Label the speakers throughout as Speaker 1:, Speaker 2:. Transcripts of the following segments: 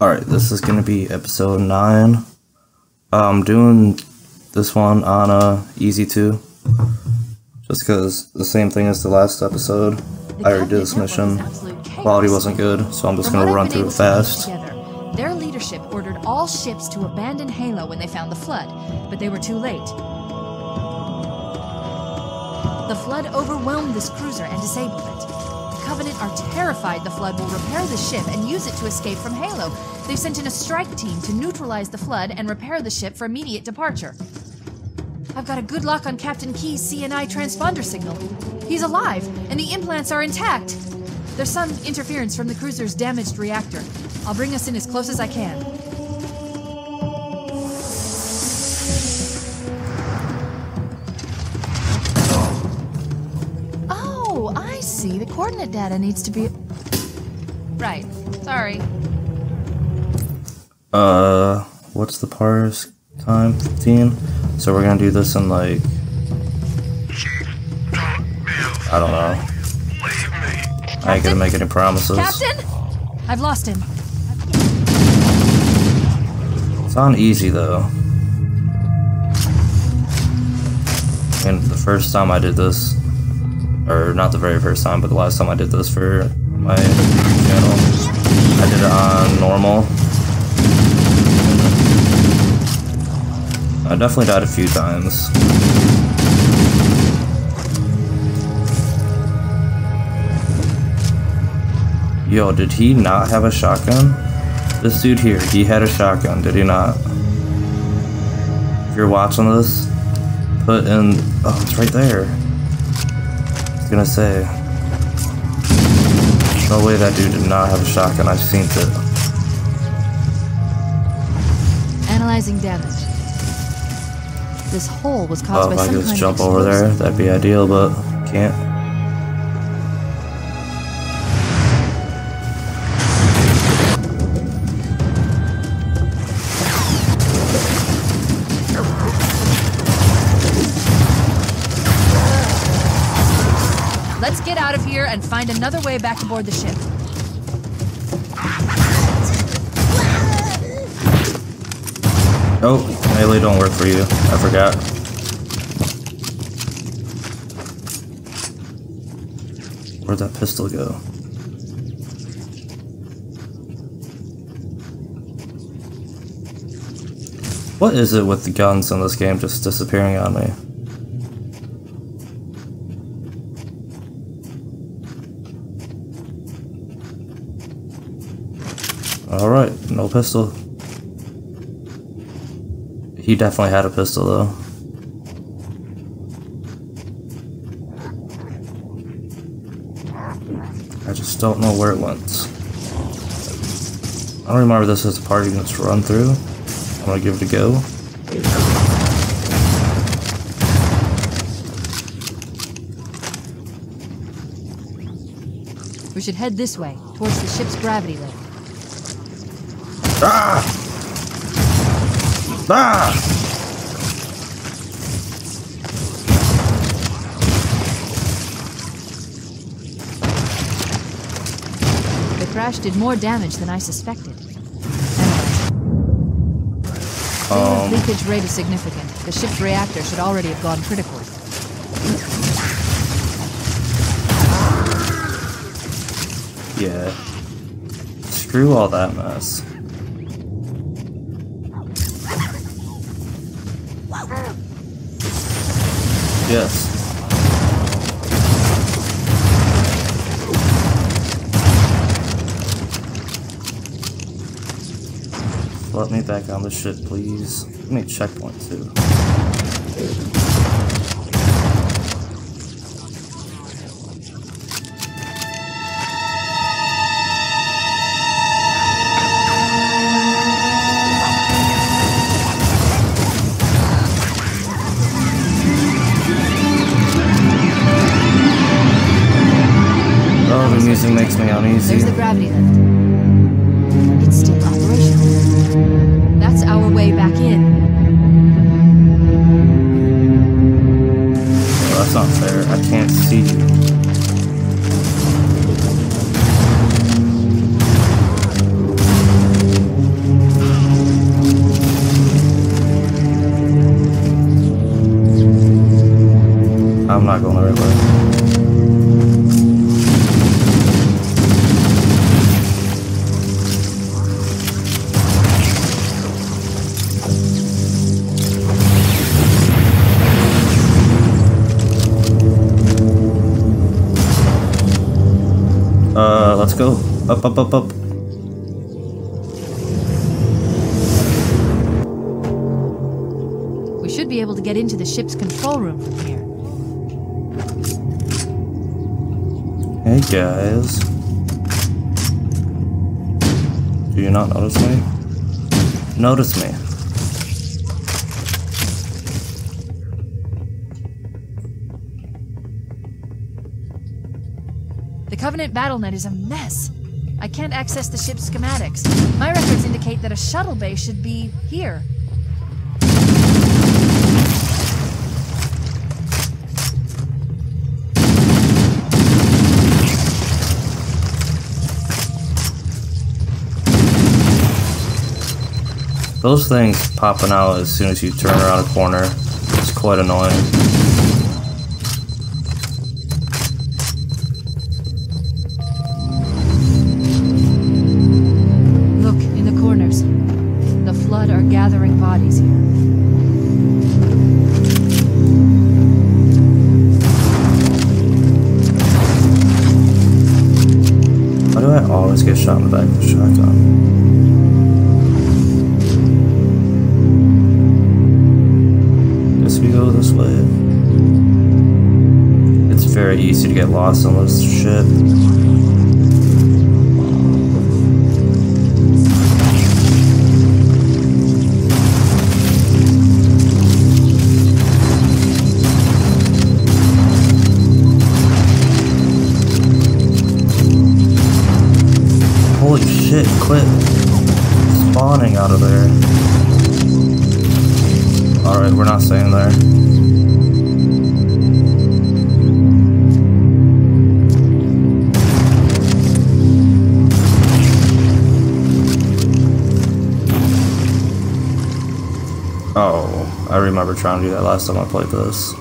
Speaker 1: Alright, this is gonna be episode 9. I'm doing this one on uh, Easy 2. Just because the same thing as the last episode. I already did this mission. Quality wasn't good, so I'm just gonna run through it fast.
Speaker 2: together, Their leadership ordered all ships to abandon Halo when they found the flood, but they were too late. The flood overwhelmed this cruiser and disabled it. Covenant are terrified the flood will repair the ship and use it to escape from Halo. They've sent in a strike team to neutralize the flood and repair the ship for immediate departure. I've got a good lock on Captain Keyes' CNI transponder signal. He's alive, and the implants are intact. There's some interference from the cruiser's damaged reactor. I'll bring us in as close as I can. Coordinate data needs to be. Right. Sorry.
Speaker 1: Uh, what's the parse time? 15? So we're gonna do this in like. I don't know. I ain't gonna make any promises.
Speaker 2: Captain? I've lost him.
Speaker 1: It's on easy though. And the first time I did this, or not the very first time, but the last time I did this for my channel, I did it on normal. I definitely died a few times. Yo, did he not have a shotgun? This dude here, he had a shotgun, did he not? If you're watching this, put in. Oh, it's right there. I was gonna say. No way that dude did not have a shotgun, I've seen it.
Speaker 2: Analyzing damage. This hole was caused
Speaker 1: Oh,
Speaker 2: by
Speaker 1: if I could just jump over there, that'd be ideal, but can't.
Speaker 2: And find another way back aboard the ship.
Speaker 1: Oh, melee don't work for you. I forgot. Where'd that pistol go? What is it with the guns in this game just disappearing on me? Alright, no pistol. He definitely had a pistol though. I just don't know where it went. I don't remember this as a party that's run through. I'm gonna give it a go.
Speaker 2: We should head this way, towards the ship's gravity lift.
Speaker 1: Ah! Ah!
Speaker 2: The crash did more damage than I suspected.
Speaker 1: Um,
Speaker 2: The leakage rate is significant. The ship's reactor should already have gone critical.
Speaker 1: yeah. Screw all that mess. Yes. Let me back on the ship, please. Give me checkpoint, too.
Speaker 2: There's the gravity lift. It's still operational. That's our way back in.
Speaker 1: Well, that's not fair. I can't see you. I'm not going the right way. Up, up, up, up.
Speaker 2: We should be able to get into the ship's control room from here.
Speaker 1: Hey guys. Do you not notice me? Notice me.
Speaker 2: The Covenant battle net is a mess. I can't access the ship's schematics. My records indicate that a shuttle bay should be here.
Speaker 1: Those things popping out as soon as you turn around a corner is quite annoying. With? Guess we go this way. It's very easy to get lost on this ship. Quit spawning out of there. Alright, we're not staying there. Oh, I remember trying to do that last time I played this.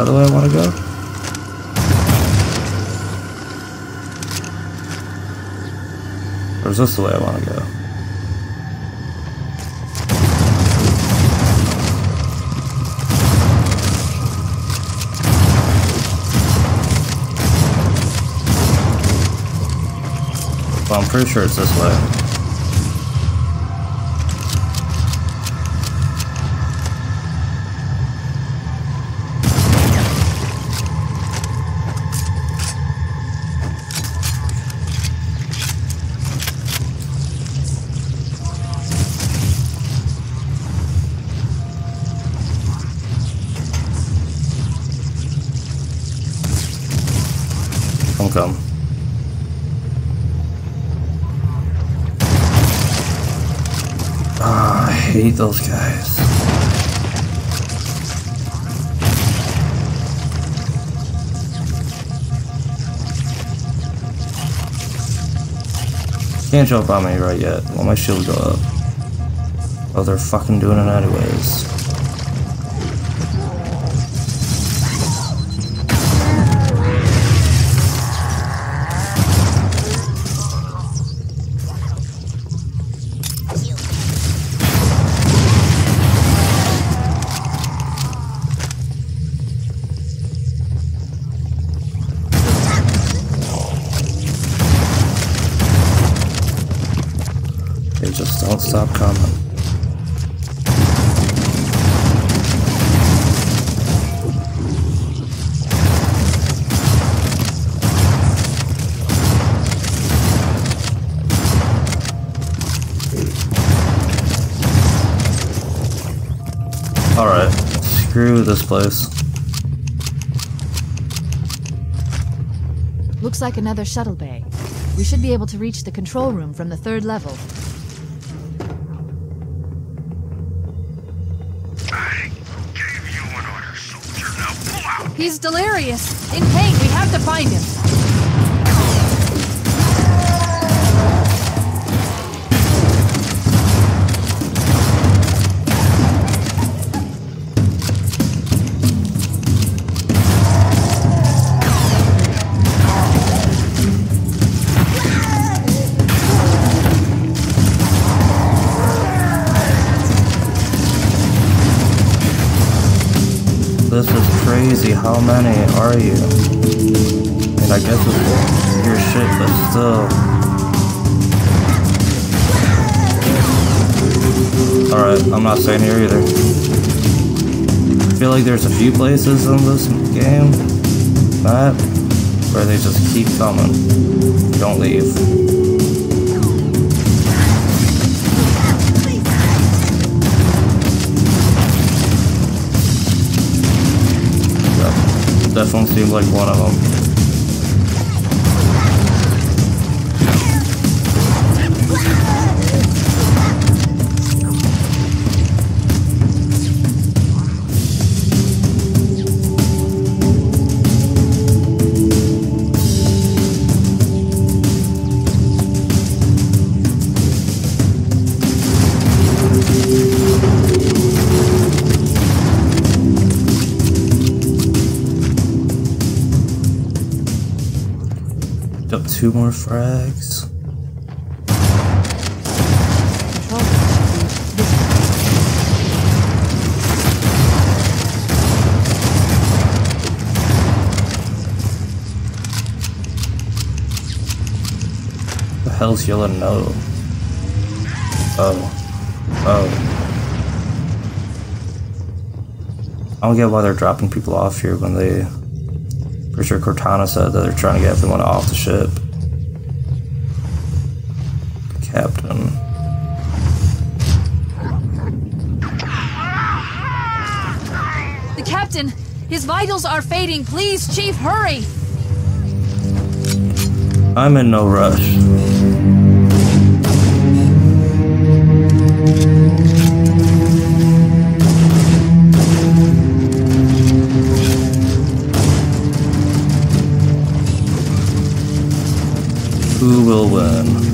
Speaker 1: That the way I want to go? Or is this the way I want to go? Well, I'm pretty sure it's this way. Ah, I hate those guys. Can't jump on me right yet. Well, my shield go up. Oh, they're fucking doing it anyways. Alright, screw this place.
Speaker 2: Looks like another shuttle bay. We should be able to reach the control room from the third level.
Speaker 3: I gave you an order, soldier. Now pull out!
Speaker 2: He's delirious. In pain. We have to find him.
Speaker 1: How many are you? I mean, I guess it's your shit, but still. Alright, I'm not staying here either. I feel like there's a few places in this game, map, where they just keep coming. Don't leave. Definitely seems like one of them. Two more frags. The hell's yellow no? Oh. Oh. I don't get why they're dropping people off here when they. Pretty sure Cortana said that they're trying to get everyone off the ship. Captain.
Speaker 2: The captain! His vitals are fading. Please, Chief, hurry!
Speaker 1: I'm in no rush. Who will win?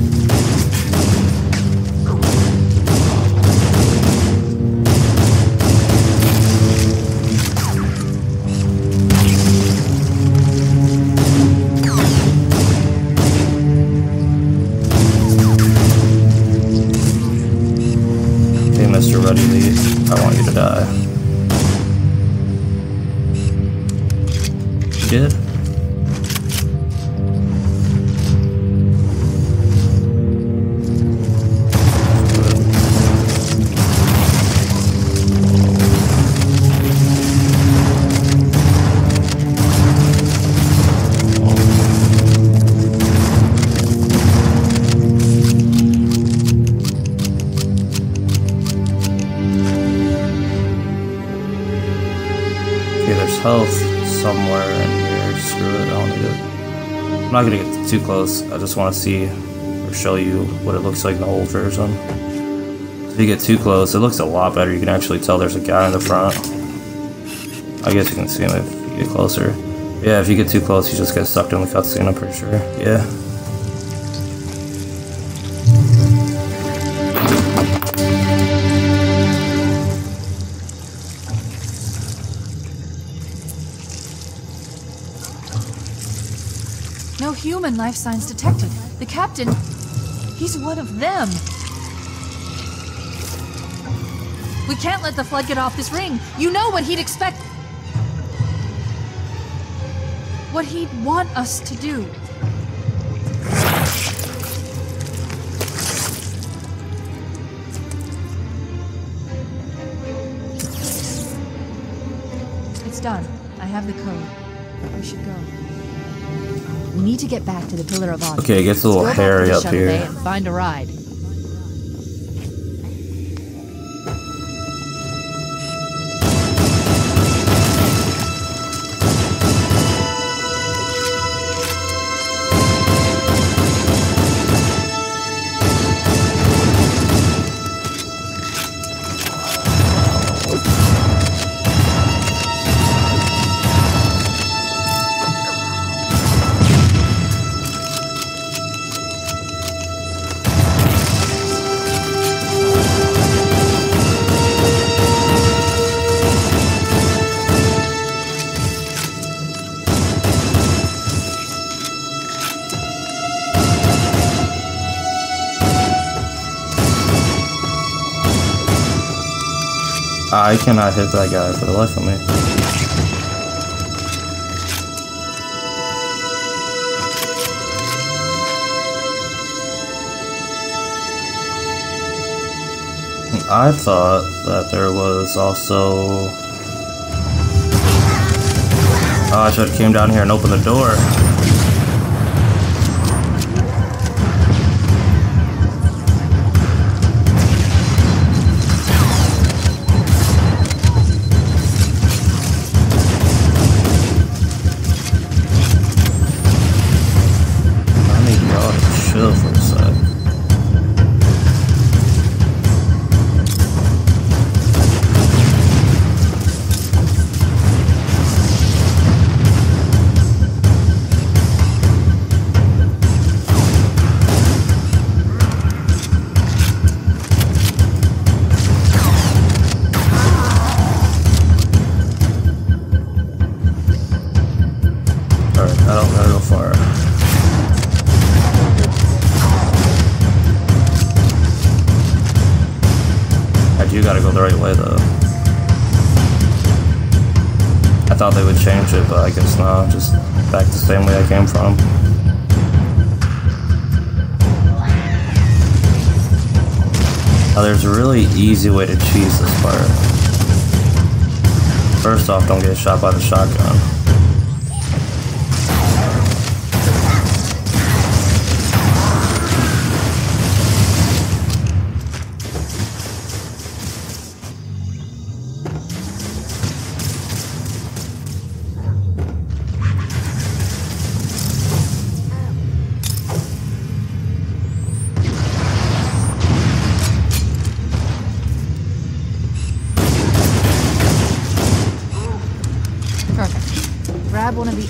Speaker 1: Not gonna get too close. I just want to see or show you what it looks like in the old version. If you get too close, it looks a lot better. You can actually tell there's a guy in the front. I guess you can see him if you get closer. Yeah, if you get too close, you just get sucked in the cutscene, I'm pretty sure. Yeah.
Speaker 2: Life signs detected. The captain, he's one of them. We can't let the flood get off this ring. You know what he'd expect. What he'd want us to do. It's done. I have the code. We should go. We need to get back to the Pillar of Autumn.
Speaker 1: Okay, it gets a little
Speaker 2: Let's go back to
Speaker 1: hairy up here.
Speaker 2: And find a ride.
Speaker 1: I cannot hit that guy for the life of me. I thought that there was also... Oh, I should have came down here and opened the door. The right way though. I thought they would change it, but I guess not. Just back the same way I came from. Now there's a really easy way to cheese this part. First off, don't get shot by the shotgun.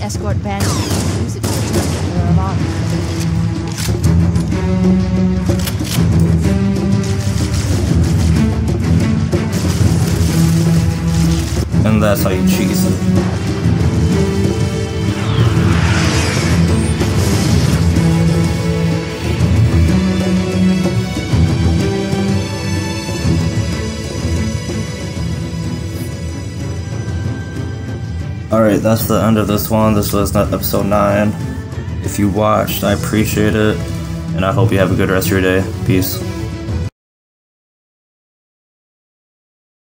Speaker 2: Escort bandages and
Speaker 1: And that's how you cheese it. Alright, that's the end of this one. This was episode 9. If you watched, I appreciate it. And I hope you have a good rest of your day. Peace.